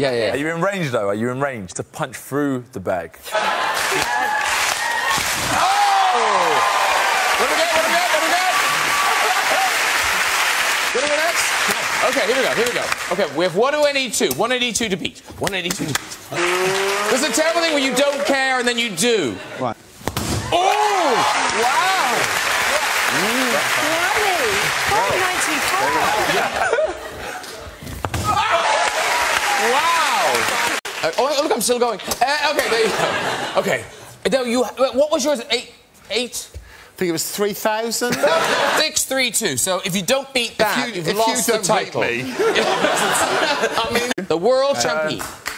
Yeah, yeah. Are you in range, though? Are you in range to punch through the bag? What do we get? What do we get? What do we get? What do we get next? Okay, here we go. Here we go. Okay, we have 182. 182 to beat. 182 to beat. This is a terrible thing where you don't care and then you do. Right. Oh! Wow! Mm. Blimey, 594. Wow! Uh, oh, look, I'm still going. Uh, okay, there you go. Okay. Now you. What was yours? Eight. Eight. I think it was 3,000. Six, three, two. So if you don't beat that, you- you, have if you lost don't the title. me. I mean, the world champion. Oh!